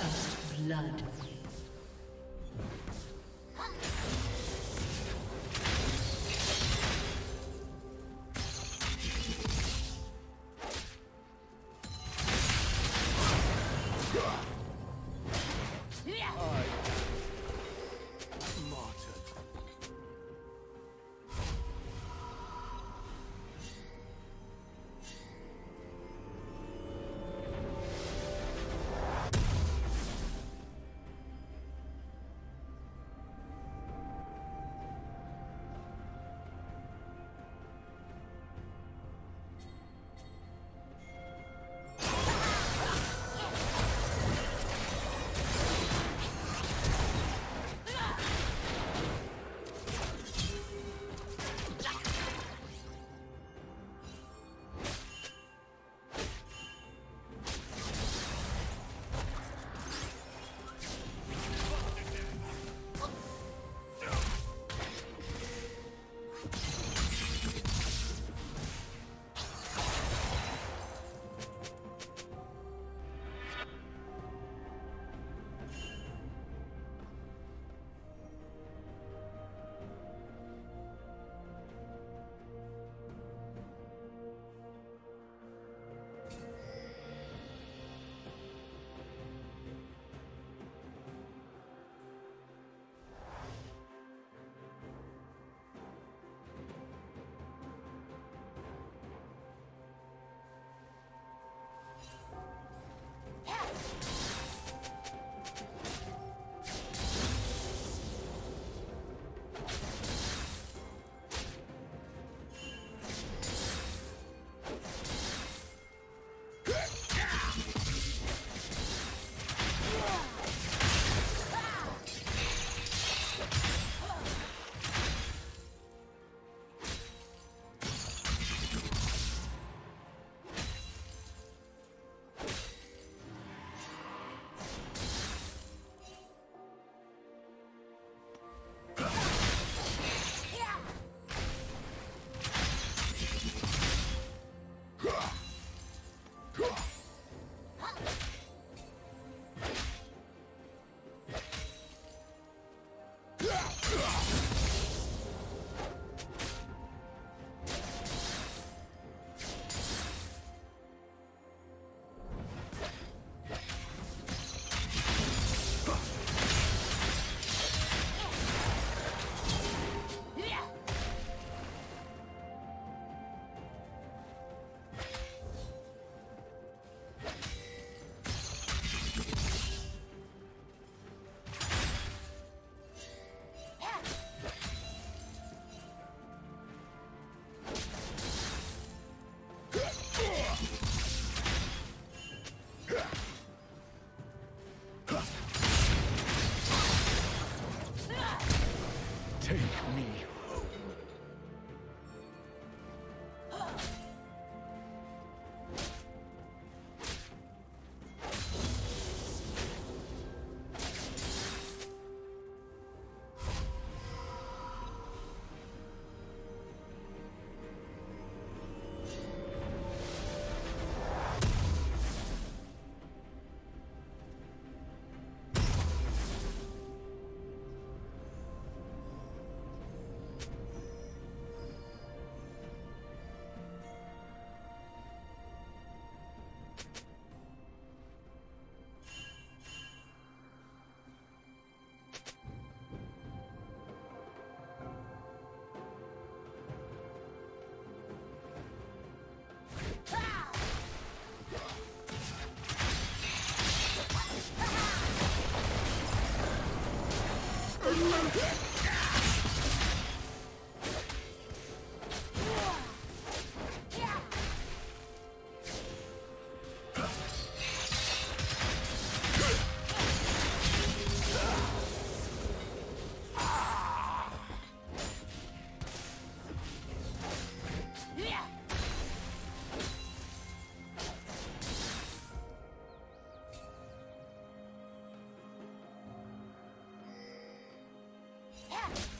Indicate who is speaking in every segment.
Speaker 1: First blood. Take me. Yeah.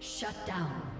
Speaker 1: Shut down.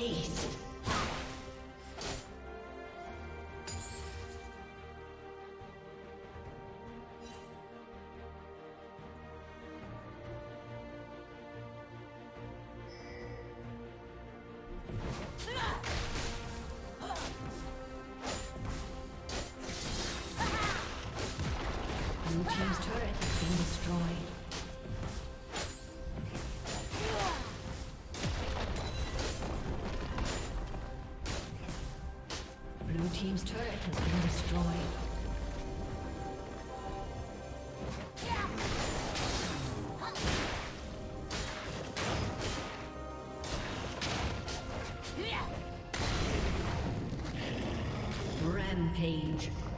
Speaker 1: Ace. Rampage.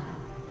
Speaker 1: Down.